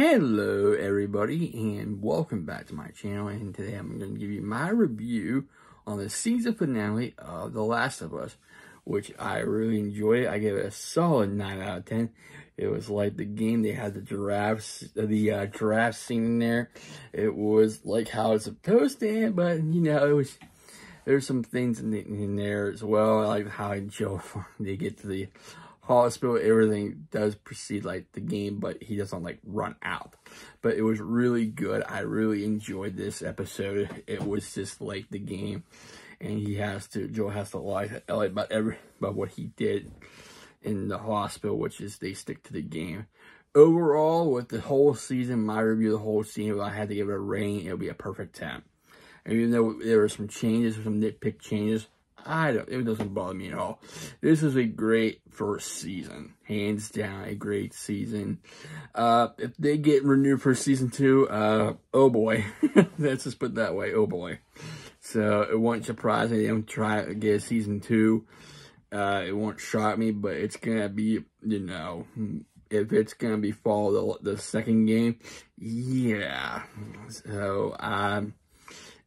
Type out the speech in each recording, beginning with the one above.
Hello everybody and welcome back to my channel and today I'm going to give you my review on the season finale of The Last of Us which I really enjoyed. I gave it a solid 9 out of 10. It was like the game, they had the giraffes, the uh, giraffe scene in there. It was like how it's supposed to end, but you know, it was, there's some things in, the, in there as well, I like how Joel, they get to the hospital, everything does proceed like the game, but he doesn't like run out. But it was really good. I really enjoyed this episode. It was just like the game. And he has to, Joel has to lie to Ellie about every, about what he did in the hospital, which is they stick to the game. Overall, with the whole season, my review of the whole season, if I had to give it a rating, it would be a perfect 10. And even though there were some changes, some nitpick changes, I don't, it doesn't bother me at all. This is a great first season. Hands down, a great season. Uh, if they get renewed for season two, uh, oh boy. Let's just put that way, oh boy. So, it won't surprise me they don't try to get season two. Uh, it won't shock me, but it's gonna be, you know, if it's gonna be fall the, the second game, yeah. So, um,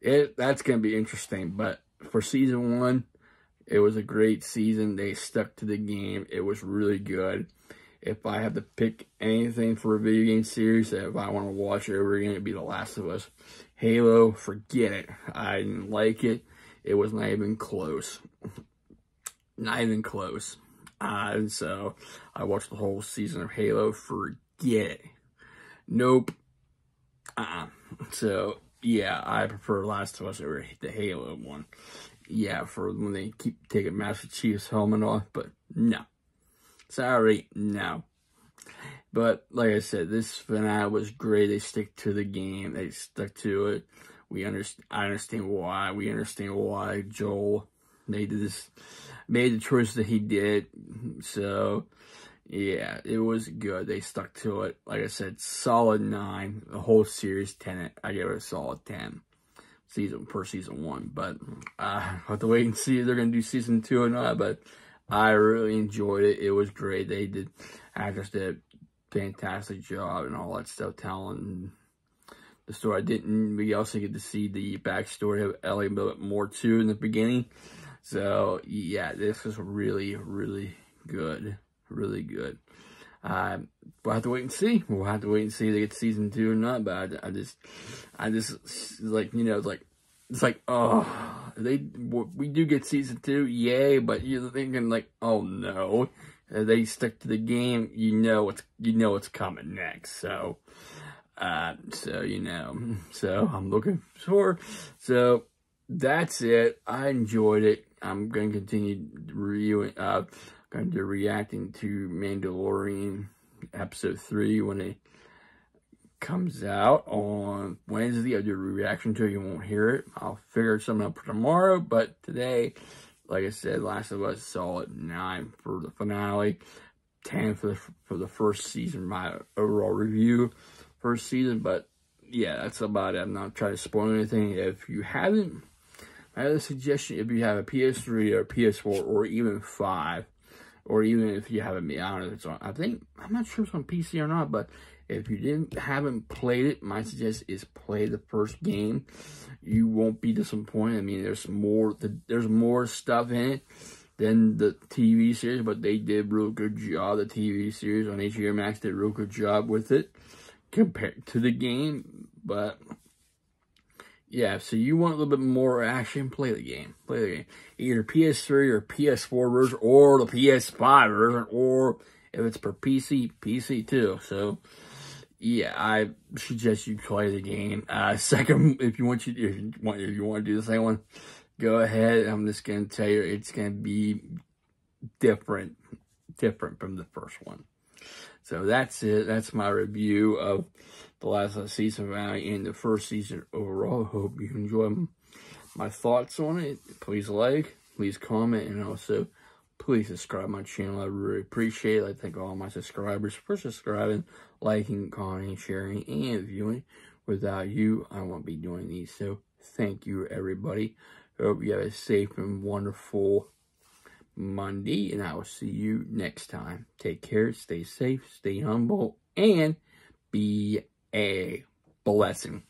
it, that's gonna be interesting, but for season one, it was a great season. They stuck to the game. It was really good. If I had to pick anything for a video game series that if I want to watch it over again, it'd be The Last of Us. Halo, forget it. I didn't like it. It was not even close. Not even close. Uh, and so, I watched the whole season of Halo. Forget it. Nope. Uh-uh. So, yeah, I prefer Last of Us over the Halo one. Yeah, for when they keep taking Master Chief's helmet off, but no. Sorry, no. But like I said, this finale was great. They stick to the game. They stuck to it. We understand. I understand why. We understand why Joel made this, made the choice that he did. So yeah, it was good. They stuck to it. Like I said, solid nine. The whole series, ten. I gave it a solid ten. Season per season one, but uh, I have to wait and see if they're gonna do season two or not. But I really enjoyed it. It was great. They did actors did a fantastic job and all that stuff, telling the story. I didn't. We also get to see the backstory of Ellie a bit more too in the beginning. So yeah, this was really, really good really good. Uh, we'll have to wait and see. We'll have to wait and see if they get season two or not. But I, I just, I just like you know, it's like it's like oh, they we do get season two, yay! But you're thinking like, oh no, if they stick to the game. You know what's you know what's coming next. So, uh, so you know, so I'm looking for. So that's it. I enjoyed it. I'm to continue reviewing. Uh, going to be reacting to Mandalorian episode 3 when it comes out on Wednesday. I'll do a reaction to it. You won't hear it. I'll figure something out for tomorrow. But today, like I said, Last of Us solid 9 for the finale. 10 for the, for the first season, my overall review first season. But yeah, that's about it. I'm not trying to spoil anything. If you haven't, I have a suggestion if you have a PS3 or PS4 or even 5, or even if you haven't been on it, it's on. I think I'm not sure if it's on PC or not, but if you didn't haven't played it, my suggestion is play the first game. You won't be disappointed. I mean, there's more. There's more stuff in it than the TV series, but they did real good job. The TV series on HBO Max did real good job with it compared to the game, but yeah, so you want a little bit more action, play the game. Play the game. Either PS3 or PS4 version or the PS5 version or if it's for PC, PC too. So yeah, I suggest you play the game. Uh, second, if you want you if you want if you want to do the second one, go ahead. I'm just gonna tell you it's gonna be different, different from the first one. So that's it. That's my review of the last season finale and the first season overall. Hope you enjoy my thoughts on it. Please like, please comment, and also please subscribe my channel. I really appreciate it. I thank all my subscribers for subscribing, liking, commenting, sharing, and viewing. Without you, I won't be doing these. So thank you, everybody. Hope you have a safe and wonderful Monday, and I will see you next time. Take care, stay safe, stay humble, and be a blessing.